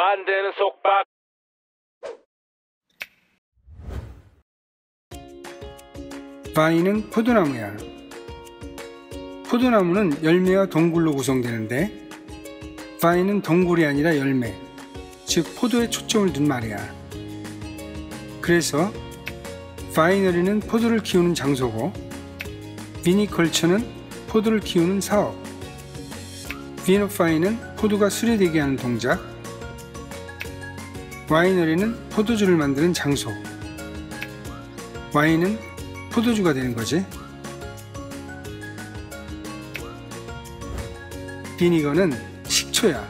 만드는 속박 바이는 포도나무야. 포도나무는 열매와 덩굴로 구성되는데 바이는 덩굴이 아니라 열매, 즉 포도에 초점을 둔 말이야. 그래서 바이너리는 포도를 키우는 장소고 비니컬처는 포도를 키우는 사업, 비노파이는 포도가 수리되게 하는 동작, 와이너리는 포도주를 만드는 장소, 와인은 포도주가 되는 거지. 비니거는 식초야.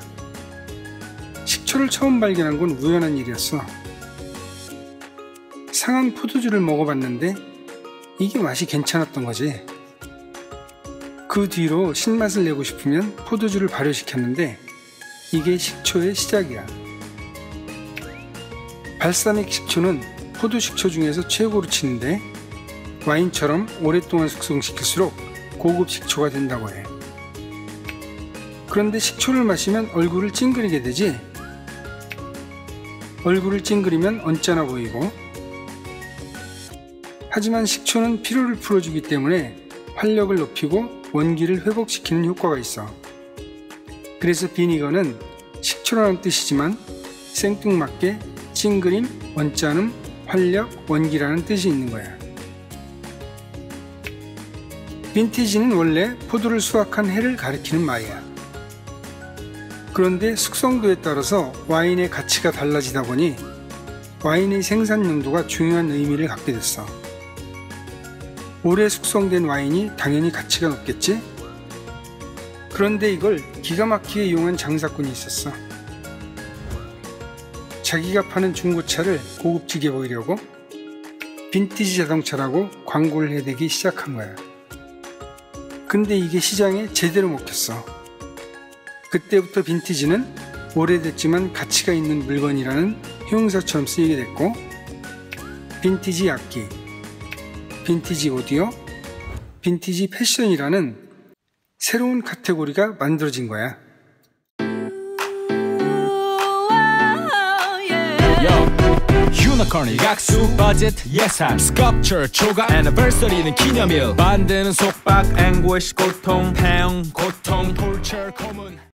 식초를 처음 발견한 건 우연한 일이었어. 상한 포도주를 먹어봤는데 이게 맛이 괜찮았던 거지. 그 뒤로 신맛을 내고 싶으면 포도주를 발효시켰는데 이게 식초의 시작이야. 발사믹 식초는 포도 식초 중에서 최고로 치는데 와인처럼 오랫동안 숙성시킬수록 고급 식초가 된다고 해. 그런데 식초를 마시면 얼굴을 찡그리게 되지? 얼굴을 찡그리면 언짢아 보이고 하지만 식초는 피로를 풀어주기 때문에 활력을 높이고 원기를 회복시키는 효과가 있어. 그래서 비니거는 식초라는 뜻이지만 생뚱맞게 찡그림, 언짢음, 활력, 원기라는 뜻이 있는 거야. 빈티지는 원래 포도를 수확한 해를 가리키는 말이야. 그런데 숙성도에 따라서 와인의 가치가 달라지다 보니 와인의 생산 용도가 중요한 의미를 갖게 됐어. 오래 숙성된 와인이 당연히 가치가 높겠지? 그런데 이걸 기가 막히게 이용한 장사꾼이 있었어. 자기가 파는 중고차를 고급지게 보이려고 빈티지 자동차라고 광고를 해대기 시작한 거야. 근데 이게 시장에 제대로 먹혔어. 그때부터 빈티지는 오래됐지만 가치가 있는 물건이라는 형용사처럼 쓰이게 됐고, 빈티지 악기, 빈티지 오디오, 빈티지 패션이라는 새로운 카테고리가 만들어진 거야. unicorn 일각수 budget 예산 sculpture 조각 anniversary는 기념일. bond는 속박 anguish 고통 태형 고통 torture 고문